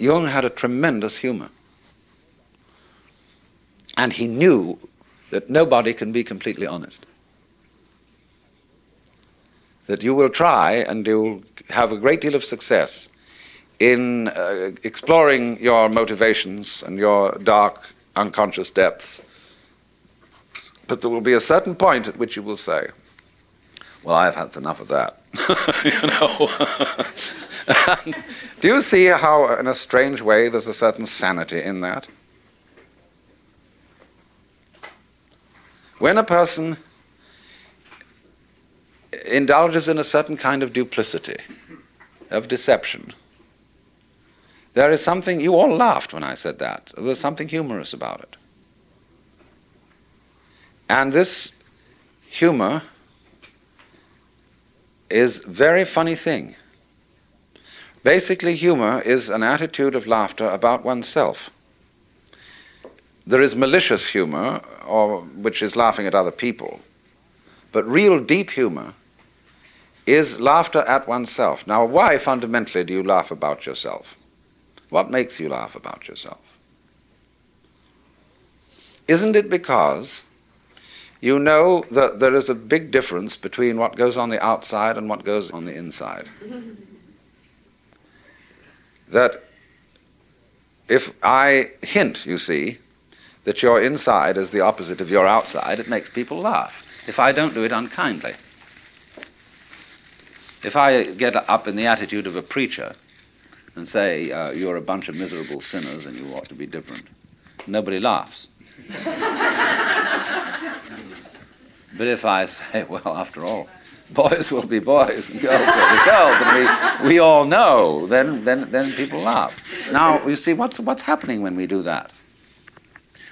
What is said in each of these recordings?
Jung had a tremendous humor. And he knew that nobody can be completely honest. That you will try and you'll have a great deal of success in uh, exploring your motivations and your dark unconscious depths. But there will be a certain point at which you will say, Well, I've had enough of that. you know? do you see how, in a strange way, there's a certain sanity in that? When a person indulges in a certain kind of duplicity, of deception, there is something, you all laughed when I said that. There was something humorous about it. And this humor is very funny thing. Basically, humor is an attitude of laughter about oneself. There is malicious humor, or which is laughing at other people. But real deep humor is laughter at oneself. Now, why fundamentally do you laugh about yourself? What makes you laugh about yourself? Isn't it because you know that there is a big difference between what goes on the outside and what goes on the inside? that if I hint, you see, that your inside is the opposite of your outside, it makes people laugh. If I don't do it unkindly. If I get up in the attitude of a preacher and say, uh, you're a bunch of miserable sinners and you ought to be different, nobody laughs. but if I say, well, after all, boys will be boys and girls will be girls, and we, we all know, then, then, then people laugh. Now, you see, what's, what's happening when we do that?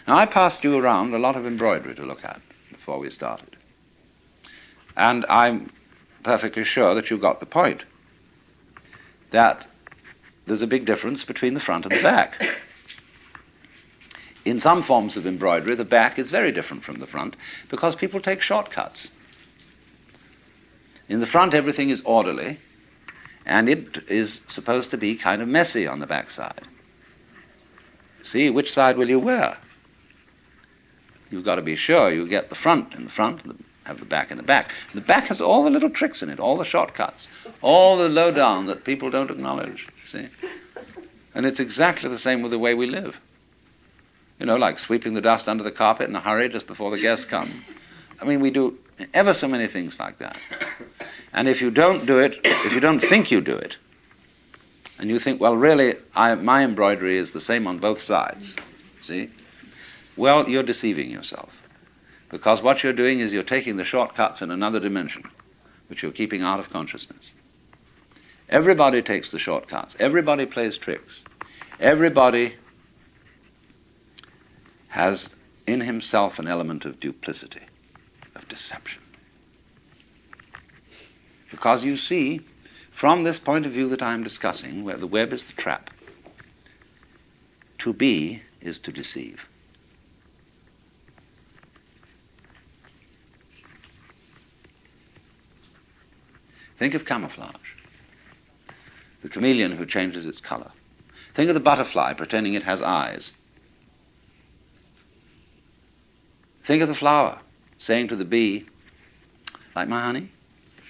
Now, I passed you around a lot of embroidery to look at before we started. And I'm perfectly sure that you got the point. That there's a big difference between the front and the back. In some forms of embroidery, the back is very different from the front because people take shortcuts. In the front, everything is orderly, and it is supposed to be kind of messy on the back side. See, which side will you wear? You've got to be sure you get the front in the front and have the back in the back. The back has all the little tricks in it, all the shortcuts, all the lowdown that people don't acknowledge, see? And it's exactly the same with the way we live. You know, like sweeping the dust under the carpet in a hurry just before the guests come. I mean, we do ever so many things like that. And if you don't do it, if you don't think you do it, and you think, well, really, I, my embroidery is the same on both sides, see? Well, you're deceiving yourself. Because what you're doing is you're taking the shortcuts in another dimension, which you're keeping out of consciousness. Everybody takes the shortcuts. Everybody plays tricks. Everybody has in himself an element of duplicity, of deception. Because you see, from this point of view that I'm discussing, where the web is the trap, to be is to deceive. Think of camouflage. The chameleon who changes its color. Think of the butterfly pretending it has eyes. Think of the flower saying to the bee, like my honey?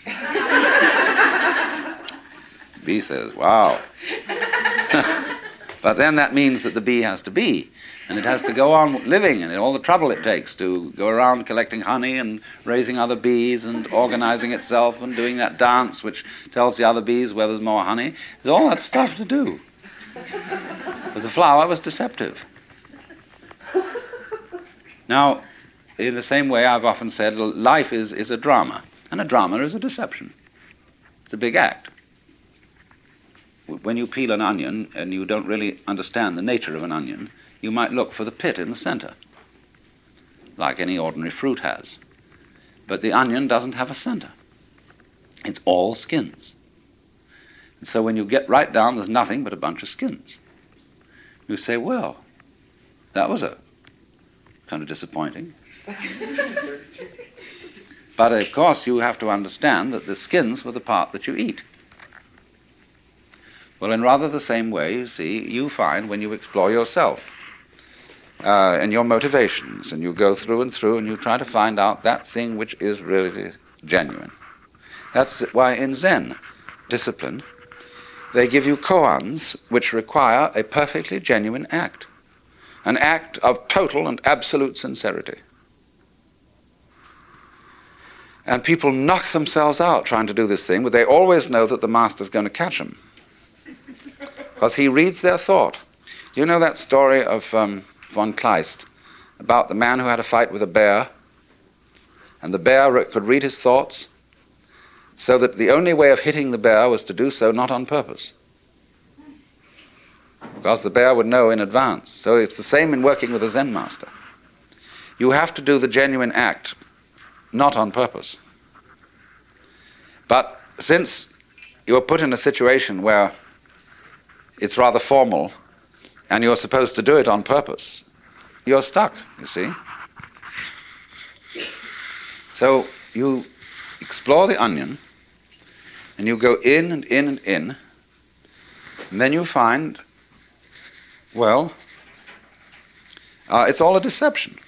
bee says, wow. but then that means that the bee has to be and it has to go on living and all the trouble it takes to go around collecting honey and raising other bees and organizing itself and doing that dance which tells the other bees where there's more honey. There's all that stuff to do. But the flower was deceptive. Now, in the same way, I've often said life is, is a drama, and a drama is a deception. It's a big act. When you peel an onion and you don't really understand the nature of an onion, you might look for the pit in the center, like any ordinary fruit has. But the onion doesn't have a center, it's all skins. And so when you get right down, there's nothing but a bunch of skins. You say, well, that was a kind of disappointing. but of course, you have to understand that the skins were the part that you eat. Well, in rather the same way, you see, you find when you explore yourself uh, and your motivations, and you go through and through and you try to find out that thing which is really genuine. That's why in Zen discipline, they give you koans which require a perfectly genuine act, an act of total and absolute sincerity. And people knock themselves out trying to do this thing, but they always know that the master's going to catch them. Because he reads their thought. Do you know that story of um, von Kleist about the man who had a fight with a bear? And the bear could read his thoughts, so that the only way of hitting the bear was to do so not on purpose. Because the bear would know in advance. So it's the same in working with a Zen master. You have to do the genuine act not on purpose. But since you're put in a situation where it's rather formal and you're supposed to do it on purpose, you're stuck, you see. So you explore the onion and you go in and in and in, and then you find, well, uh, it's all a deception.